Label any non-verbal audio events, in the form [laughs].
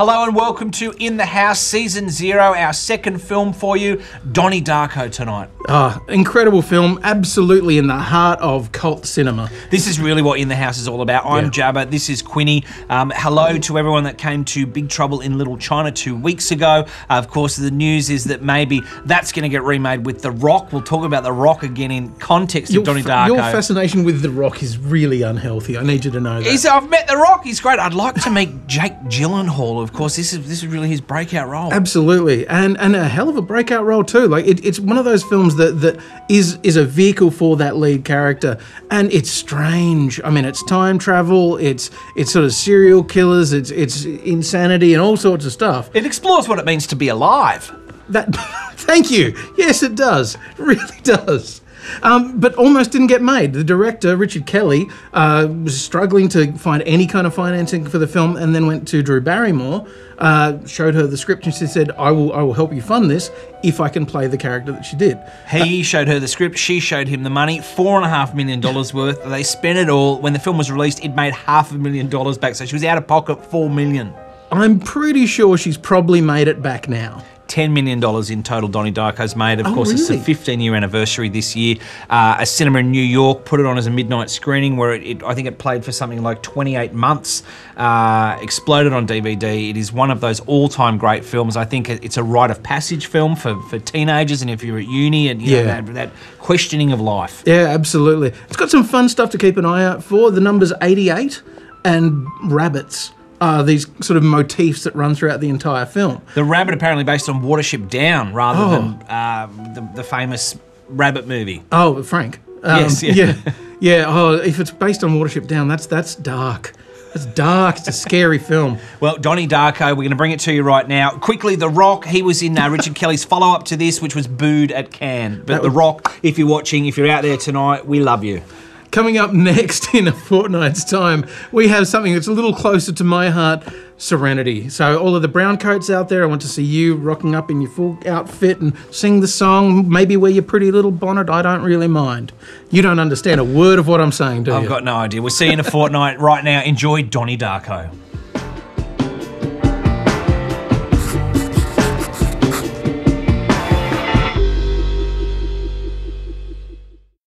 Hello and welcome to In the House Season Zero, our second film for you, Donnie Darko tonight. Ah, incredible film, absolutely in the heart of cult cinema. This is really what In the House is all about. I'm Yeah. Jabba, this is Quinny. Um, hello to everyone that came to Big Trouble in Little China two weeks ago. Uh, of course, the news is that maybe that's going to get remade with The Rock. We'll talk about The Rock again in context of Donnie Darko. your fascination with The Rock is really unhealthy. I need you to know that. He's, I've met The Rock. He's great. I'd like to meet Jake Gyllenhaal. Of course, this is this is really his breakout role. Absolutely, and and a hell of a breakout role too. Like it, it's one of those films that that is is a vehicle for that lead character, and it's strange. I mean, it's time travel, it's it's sort of serial killers, it's it's insanity and all sorts of stuff. It explores what it means to be alive. That, [laughs] thank you. Yes, it does. It really does. Um, but almost didn't get made. The director, Richard Kelly, uh, was struggling to find any kind of financing for the film, and then went to Drew Barrymore, uh, showed her the script, and she said, "I will, I will help you fund this if I can play the character that she did." He showed her the script, she showed him the money, four and a half million dollars [laughs] worth. They spent it all. When the film was released, it made half a million dollars back, so she was out of pocket four million. I'm pretty sure she's probably made it back now. $10 million in total Donnie Darko's made. Of Oh, course, it's the really? 15 year anniversary this year. Uh, a cinema in New York put it on as a midnight screening where it, it I think it played for something like 28 months, uh, exploded on DVD. It is one of those all time great films. I think it's a rite of passage film for, for teenagers and if you're at uni and you know, Yeah. that, that questioning of life. Yeah, absolutely. It's got some fun stuff to keep an eye out for. The numbers 88 and rabbits are these sort of motifs that run throughout the entire film. The rabbit apparently based on Watership Down rather Oh. than uh, the, the famous rabbit movie. Oh, Frank. Um, Yes, yeah. yeah. Yeah, Oh, if it's based on Watership Down, that's that's dark. That's dark. It's a scary [laughs] film. Well, Donnie Darko, we're going to bring it to you right now. Quickly, The Rock, he was in uh, Richard Kelly's follow up to this, which was booed at Cannes. But That The was- Rock, if you're watching, if you're out there tonight, we love you. Coming up next in a fortnight's time, we have something that's a little closer to my heart Serenity. So, all of the brown coats out there, I want to see you rocking up in your full outfit and sing the song, maybe wear your pretty little bonnet. I don't really mind. You don't understand a word of what I'm saying, do you? I've got no idea. We'll see you in a fortnight. Right now, enjoy Donnie Darko.